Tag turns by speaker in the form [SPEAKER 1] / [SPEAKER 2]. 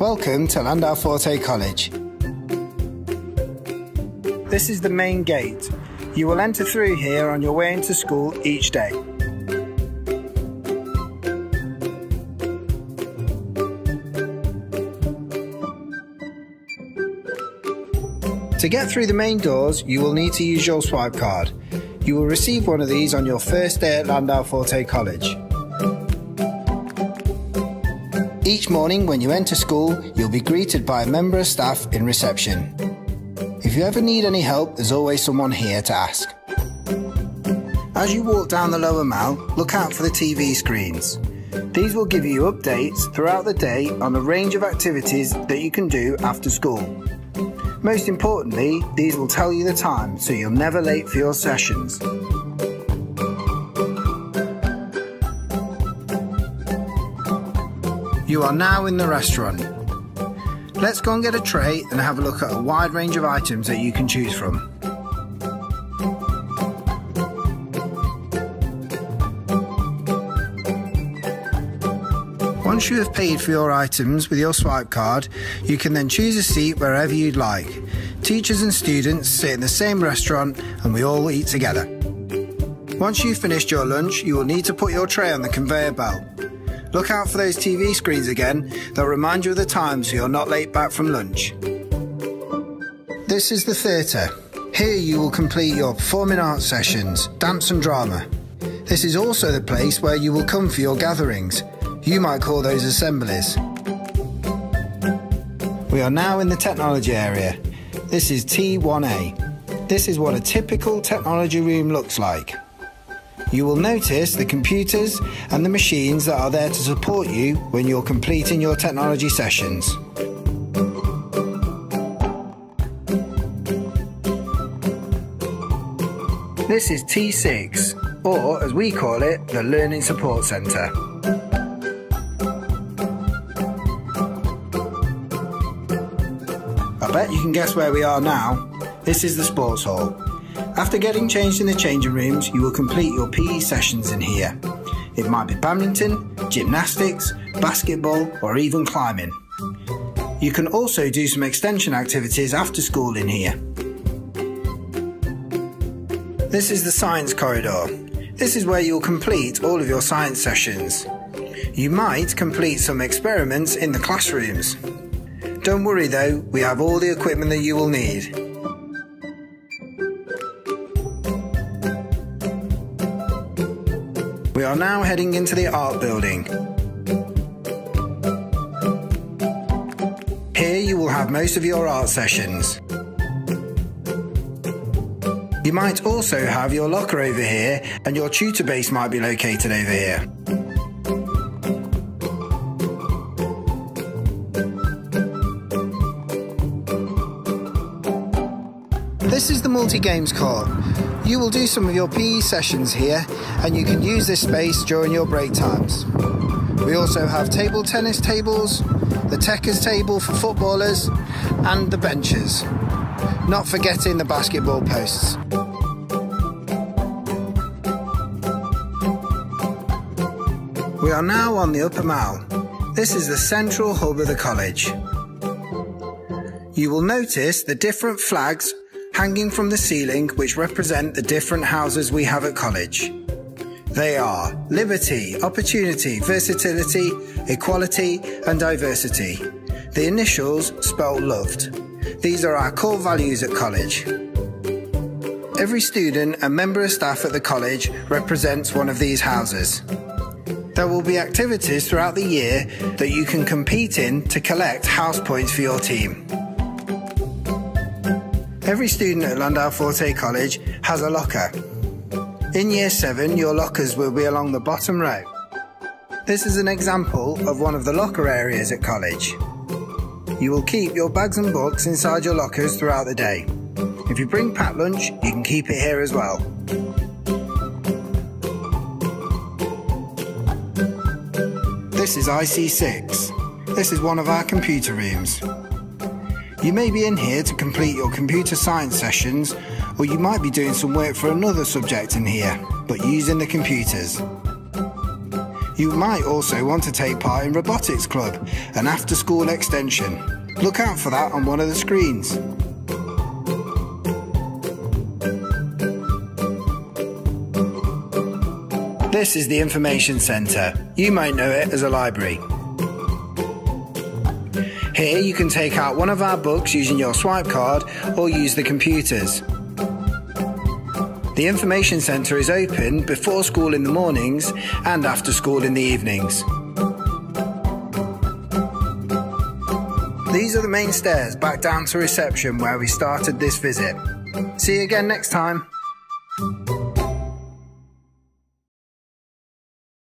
[SPEAKER 1] Welcome to Landau Forte College. This is the main gate. You will enter through here on your way into school each day. To get through the main doors, you will need to use your swipe card. You will receive one of these on your first day at Landau Forte College. Morning when you enter school, you'll be greeted by a member of staff in reception. If you ever need any help, there's always someone here to ask. As you walk down the lower mall, look out for the TV screens. These will give you updates throughout the day on a range of activities that you can do after school. Most importantly, these will tell you the time so you're never late for your sessions. You are now in the restaurant. Let's go and get a tray and have a look at a wide range of items that you can choose from. Once you have paid for your items with your swipe card, you can then choose a seat wherever you'd like. Teachers and students sit in the same restaurant and we all eat together. Once you've finished your lunch, you will need to put your tray on the conveyor belt. Look out for those TV screens again, they'll remind you of the time so you're not late back from lunch. This is the theatre. Here you will complete your performing arts sessions, dance and drama. This is also the place where you will come for your gatherings. You might call those assemblies. We are now in the technology area. This is T1A. This is what a typical technology room looks like. You will notice the computers and the machines that are there to support you when you're completing your technology sessions. This is T6, or as we call it, the Learning Support Centre. I bet you can guess where we are now. This is the sports hall. After getting changed in the changing rooms, you will complete your PE sessions in here. It might be badminton, gymnastics, basketball, or even climbing. You can also do some extension activities after school in here. This is the science corridor. This is where you'll complete all of your science sessions. You might complete some experiments in the classrooms. Don't worry though, we have all the equipment that you will need. Are now heading into the art building. Here you will have most of your art sessions. You might also have your locker over here and your tutor base might be located over here. This is the multi-games court. You will do some of your PE sessions here and you can use this space during your break times. We also have table tennis tables, the Techers table for footballers and the benches. Not forgetting the basketball posts. We are now on the upper mall. This is the central hub of the college. You will notice the different flags hanging from the ceiling which represent the different houses we have at college. They are liberty, opportunity, versatility, equality, and diversity. The initials spell loved. These are our core values at college. Every student and member of staff at the college represents one of these houses. There will be activities throughout the year that you can compete in to collect house points for your team. Every student at Landau Forte College has a locker. In year 7, your lockers will be along the bottom row. This is an example of one of the locker areas at college. You will keep your bags and books inside your lockers throughout the day. If you bring packed lunch, you can keep it here as well. This is IC6. This is one of our computer rooms. You may be in here to complete your computer science sessions, or you might be doing some work for another subject in here, but using the computers. You might also want to take part in Robotics Club, an after school extension. Look out for that on one of the screens. This is the Information Centre. You might know it as a library. Here you can take out one of our books using your swipe card or use the computers. The Information Centre is open before school in the mornings and after school in the evenings. These are the main stairs back down to reception where we started this visit. See you again next time.